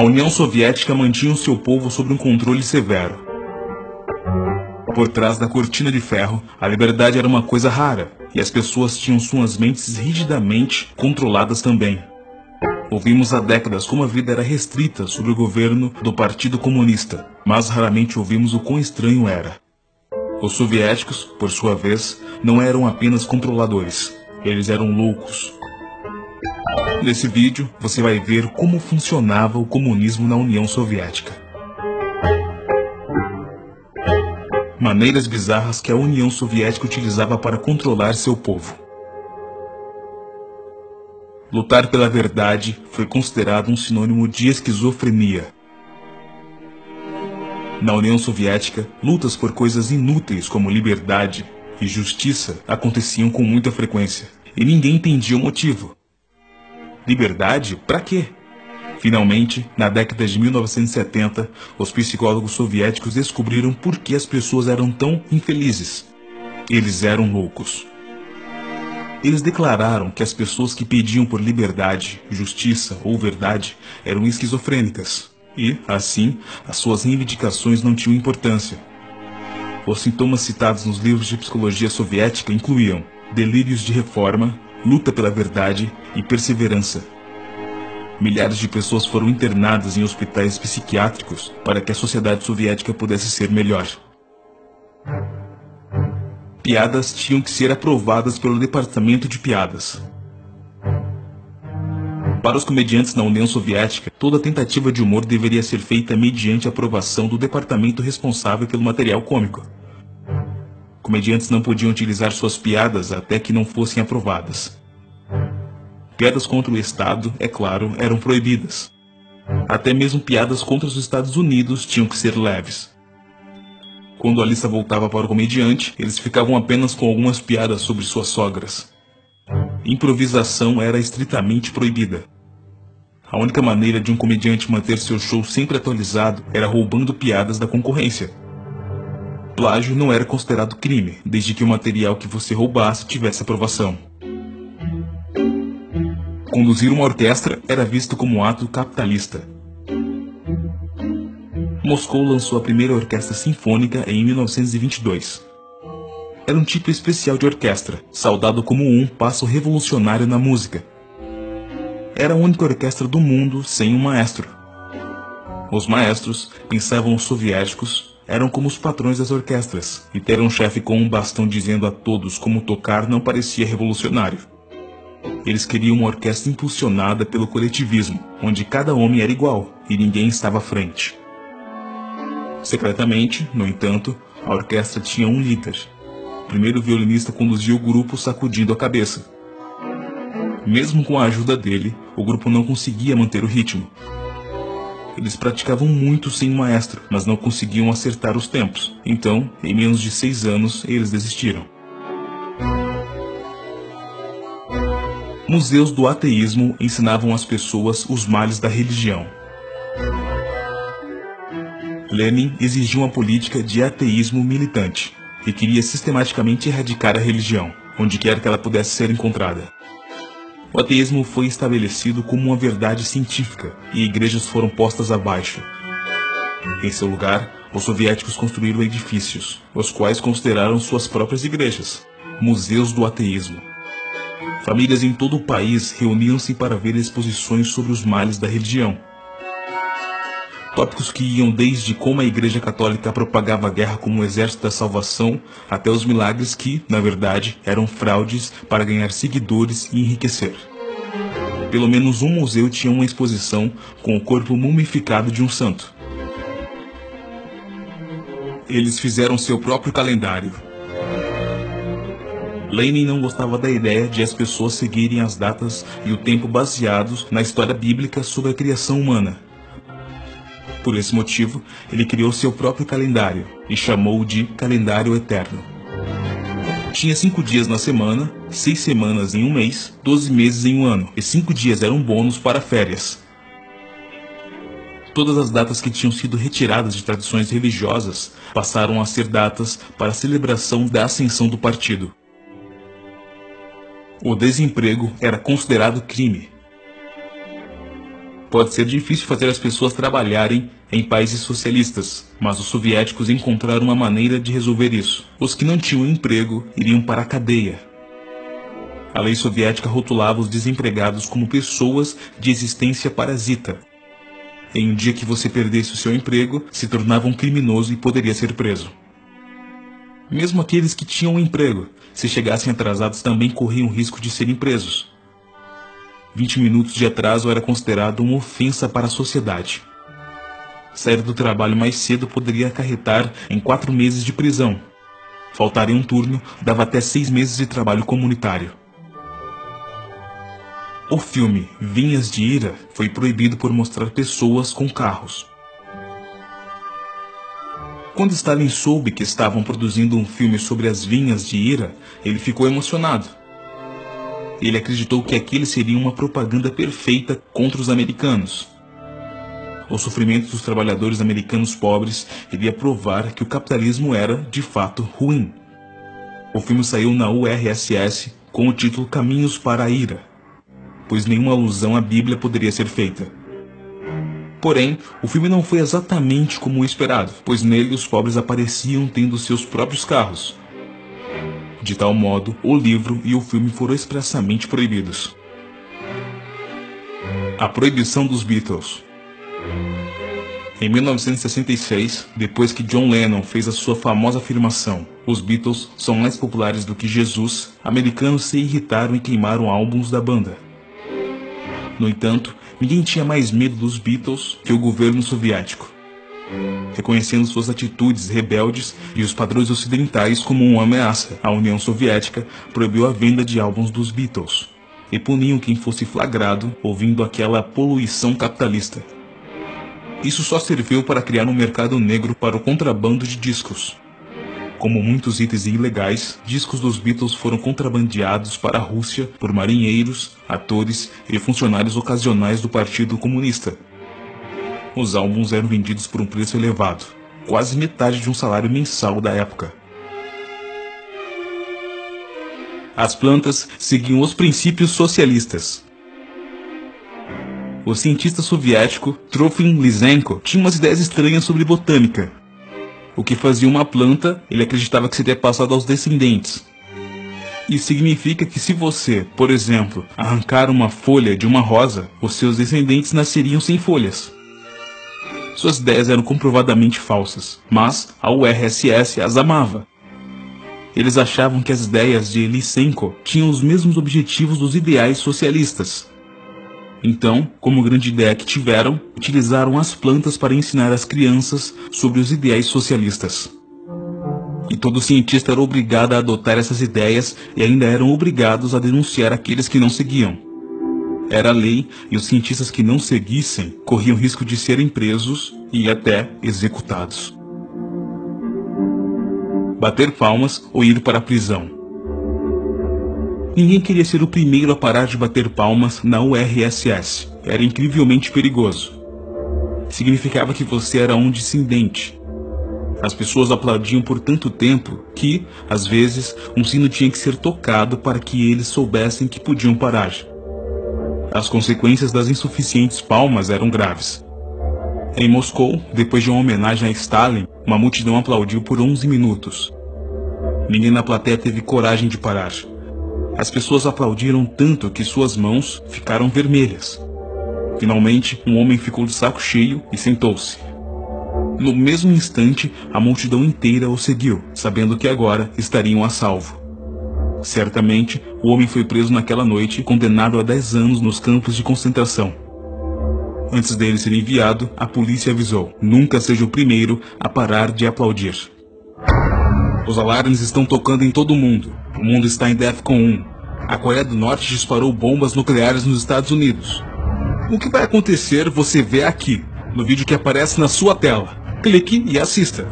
a União Soviética mantinha o seu povo sob um controle severo. Por trás da cortina de ferro, a liberdade era uma coisa rara, e as pessoas tinham suas mentes rigidamente controladas também. Ouvimos há décadas como a vida era restrita sob o governo do Partido Comunista, mas raramente ouvimos o quão estranho era. Os soviéticos, por sua vez, não eram apenas controladores, eles eram loucos. Nesse vídeo, você vai ver como funcionava o comunismo na União Soviética. Maneiras bizarras que a União Soviética utilizava para controlar seu povo. Lutar pela verdade foi considerado um sinônimo de esquizofrenia. Na União Soviética, lutas por coisas inúteis como liberdade e justiça aconteciam com muita frequência, e ninguém entendia o motivo. Liberdade? Para quê? Finalmente, na década de 1970, os psicólogos soviéticos descobriram por que as pessoas eram tão infelizes. Eles eram loucos. Eles declararam que as pessoas que pediam por liberdade, justiça ou verdade eram esquizofrênicas e, assim, as suas reivindicações não tinham importância. Os sintomas citados nos livros de psicologia soviética incluíam delírios de reforma, luta pela verdade e perseverança. Milhares de pessoas foram internadas em hospitais psiquiátricos para que a sociedade soviética pudesse ser melhor. Piadas tinham que ser aprovadas pelo Departamento de Piadas. Para os comediantes na União Soviética, toda tentativa de humor deveria ser feita mediante aprovação do departamento responsável pelo material cômico. Comediantes não podiam utilizar suas piadas até que não fossem aprovadas. Piadas contra o Estado, é claro, eram proibidas. Até mesmo piadas contra os Estados Unidos tinham que ser leves. Quando a lista voltava para o comediante, eles ficavam apenas com algumas piadas sobre suas sogras. Improvisação era estritamente proibida. A única maneira de um comediante manter seu show sempre atualizado era roubando piadas da concorrência. Plágio não era considerado crime, desde que o material que você roubasse tivesse aprovação. Conduzir uma orquestra era visto como um ato capitalista. Moscou lançou a primeira orquestra sinfônica em 1922. Era um tipo especial de orquestra, saudado como um passo revolucionário na música. Era a única orquestra do mundo sem um maestro. Os maestros, pensavam os soviéticos, eram como os patrões das orquestras, e ter um chefe com um bastão dizendo a todos como tocar não parecia revolucionário. Eles queriam uma orquestra impulsionada pelo coletivismo, onde cada homem era igual e ninguém estava à frente. Secretamente, no entanto, a orquestra tinha um líder. O primeiro violinista conduzia o grupo sacudindo a cabeça. Mesmo com a ajuda dele, o grupo não conseguia manter o ritmo. Eles praticavam muito sem um maestro, mas não conseguiam acertar os tempos. Então, em menos de seis anos, eles desistiram. Museus do ateísmo ensinavam às pessoas os males da religião. Lenin exigia uma política de ateísmo militante e queria sistematicamente erradicar a religião, onde quer que ela pudesse ser encontrada. O ateísmo foi estabelecido como uma verdade científica e igrejas foram postas abaixo. Em seu lugar, os soviéticos construíram edifícios, os quais consideraram suas próprias igrejas, museus do ateísmo. Famílias em todo o país reuniam-se para ver exposições sobre os males da religião. Tópicos que iam desde como a Igreja Católica propagava a guerra como um exército da salvação, até os milagres que, na verdade, eram fraudes para ganhar seguidores e enriquecer. Pelo menos um museu tinha uma exposição com o corpo mumificado de um santo. Eles fizeram seu próprio calendário, Lenin não gostava da ideia de as pessoas seguirem as datas e o tempo baseados na história bíblica sobre a criação humana. Por esse motivo, ele criou seu próprio calendário e chamou de Calendário Eterno. Tinha cinco dias na semana, seis semanas em um mês, doze meses em um ano, e cinco dias eram bônus para férias. Todas as datas que tinham sido retiradas de tradições religiosas passaram a ser datas para a celebração da ascensão do partido. O desemprego era considerado crime. Pode ser difícil fazer as pessoas trabalharem em países socialistas, mas os soviéticos encontraram uma maneira de resolver isso. Os que não tinham emprego iriam para a cadeia. A lei soviética rotulava os desempregados como pessoas de existência parasita. Em um dia que você perdesse o seu emprego, se tornava um criminoso e poderia ser preso. Mesmo aqueles que tinham um emprego, se chegassem atrasados, também corriam risco de serem presos. 20 minutos de atraso era considerado uma ofensa para a sociedade. Sair do trabalho mais cedo poderia acarretar em quatro meses de prisão. Faltar em um turno dava até seis meses de trabalho comunitário. O filme Vinhas de Ira foi proibido por mostrar pessoas com carros. Quando Stalin soube que estavam produzindo um filme sobre as vinhas de Ira, ele ficou emocionado ele acreditou que aquele seria uma propaganda perfeita contra os americanos. O sofrimento dos trabalhadores americanos pobres iria provar que o capitalismo era, de fato, ruim. O filme saiu na URSS com o título Caminhos para a Ira, pois nenhuma alusão à Bíblia poderia ser feita. Porém, o filme não foi exatamente como o esperado, pois nele os pobres apareciam tendo seus próprios carros, de tal modo, o livro e o filme foram expressamente proibidos. A proibição dos Beatles. Em 1966, depois que John Lennon fez a sua famosa afirmação: Os Beatles são mais populares do que Jesus, americanos se irritaram e queimaram álbuns da banda. No entanto, ninguém tinha mais medo dos Beatles que o governo soviético reconhecendo suas atitudes rebeldes e os padrões ocidentais como uma ameaça. A União Soviética proibiu a venda de álbuns dos Beatles e puniam quem fosse flagrado ouvindo aquela poluição capitalista. Isso só serviu para criar um mercado negro para o contrabando de discos. Como muitos itens ilegais, discos dos Beatles foram contrabandeados para a Rússia por marinheiros, atores e funcionários ocasionais do Partido Comunista, os álbuns eram vendidos por um preço elevado, quase metade de um salário mensal da época. As plantas seguiam os princípios socialistas. O cientista soviético Trofim Lysenko tinha umas ideias estranhas sobre botânica. O que fazia uma planta, ele acreditava que seria passado aos descendentes. Isso significa que se você, por exemplo, arrancar uma folha de uma rosa, os seus descendentes nasceriam sem folhas. Suas ideias eram comprovadamente falsas, mas a URSS as amava. Eles achavam que as ideias de Lysenko tinham os mesmos objetivos dos ideais socialistas. Então, como grande ideia que tiveram, utilizaram as plantas para ensinar as crianças sobre os ideais socialistas. E todo cientista era obrigado a adotar essas ideias e ainda eram obrigados a denunciar aqueles que não seguiam. Era lei e os cientistas que não seguissem corriam risco de serem presos e até executados. Bater palmas ou ir para a prisão. Ninguém queria ser o primeiro a parar de bater palmas na URSS. Era incrivelmente perigoso. Significava que você era um dissidente. As pessoas aplaudiam por tanto tempo que, às vezes, um sino tinha que ser tocado para que eles soubessem que podiam parar. As consequências das insuficientes palmas eram graves. Em Moscou, depois de uma homenagem a Stalin, uma multidão aplaudiu por 11 minutos. Ninguém na plateia teve coragem de parar. As pessoas aplaudiram tanto que suas mãos ficaram vermelhas. Finalmente, um homem ficou de saco cheio e sentou-se. No mesmo instante, a multidão inteira o seguiu, sabendo que agora estariam a salvo. Certamente, o homem foi preso naquela noite e condenado a 10 anos nos campos de concentração. Antes dele ser enviado, a polícia avisou: nunca seja o primeiro a parar de aplaudir. Os alarmes estão tocando em todo o mundo. O mundo está em DEFCON 1. A Coreia do Norte disparou bombas nucleares nos Estados Unidos. O que vai acontecer você vê aqui, no vídeo que aparece na sua tela. Clique e assista.